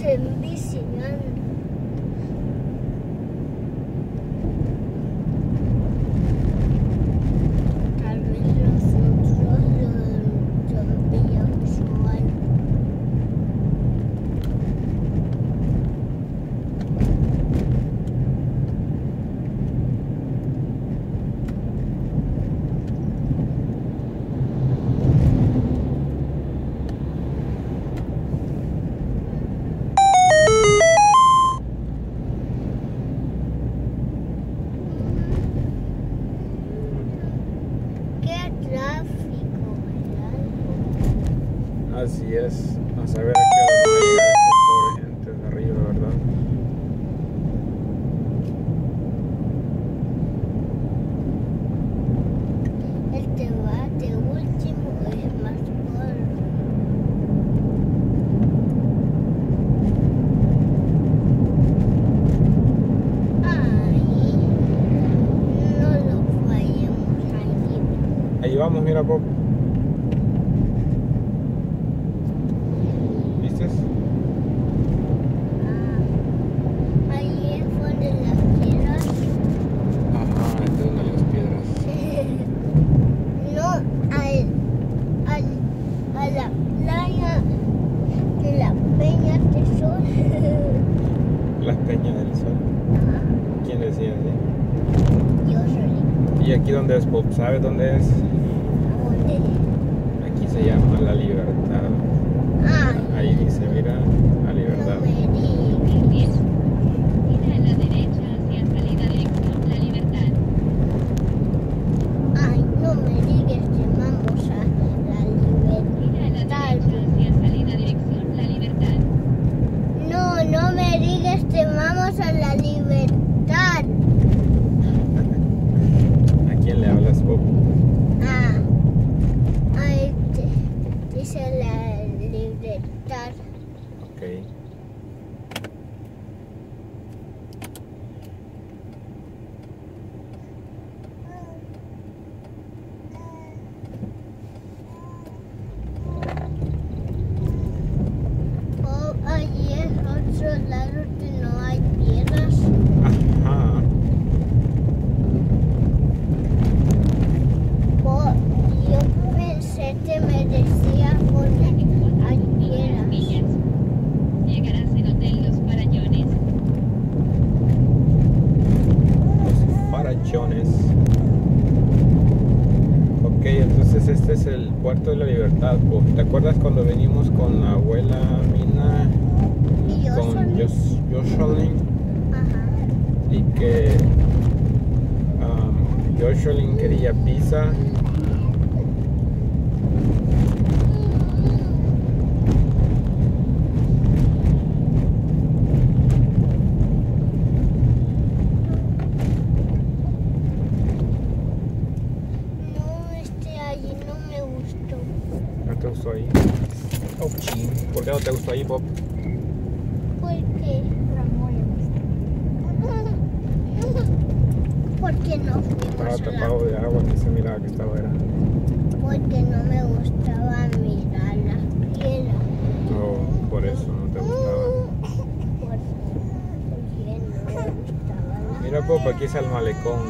in these Así es. A saber a qué hora va a llegar esta pobre gente de arriba, ¿verdad? Este va de último es más corto. Ay, no lo fallemos allí. Ahí vamos, mira, Bob. ¿Viste? Ah, ahí es donde las piedras. Ajá, esta es una de las piedras. No, al, al, a la playa de la Peña Tesoro. Las peñas del sol. ¿Quién decía así? Yo soy. ¿Y aquí dónde es, Bob? ¿Sabes dónde es? Aquí se llama La Libertad. Ay, Ahí dice, mira, La Libertad. no me digas. Gira a la derecha hacia salida dirección La Libertad. Ay, no me digas que vamos a la Gira a la libertad. derecha hacia salida dirección La Libertad. No, no me digas que vamos a la libertad. ¿A quién le hablas, Bob? Ah, ay, te- dice la libertad. Ok. Oh, allí es otro lado que no hay piedras. Ajá. Yo pensé que me decía porque hay piedras. Llegarás en Hotel Los Farallones. Los farachones. Ok, entonces este es el puerto de la libertad. ¿Te acuerdas cuando venimos con la abuela Mina con soy- Jos- Joshalin Ajá. y que um, Joshalin quería pizza? No, este allí no me gustó. ¿No te gustó ahí? Oh. ¿Por qué no te gustó ahí, Bob? Porque. Porque no Estaba fuimos tapado de agua, que se miraba que estaba era. Porque no me gustaba mirar las piedras. Oh, por eso no te gustaba. Por- Porque no me gustaba. Mira, Bob, aquí es el malecón.